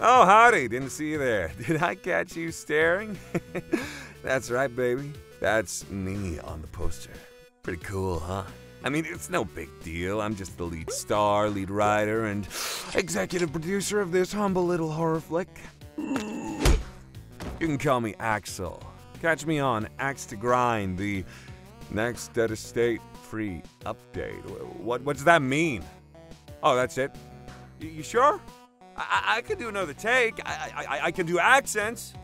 Oh, howdy. Didn't see you there. Did I catch you staring? That's right, baby. That's me on the poster. Pretty cool, huh? I mean, it's no big deal. I'm just the lead star, lead writer, and executive producer of this humble little horror flick. You can call me Axel. Catch me on Axe to Grind, the next Dead Estate free update. What, what does that mean? Oh, that's it? You sure? I, I, can do another take. I, I, I, I can do accents.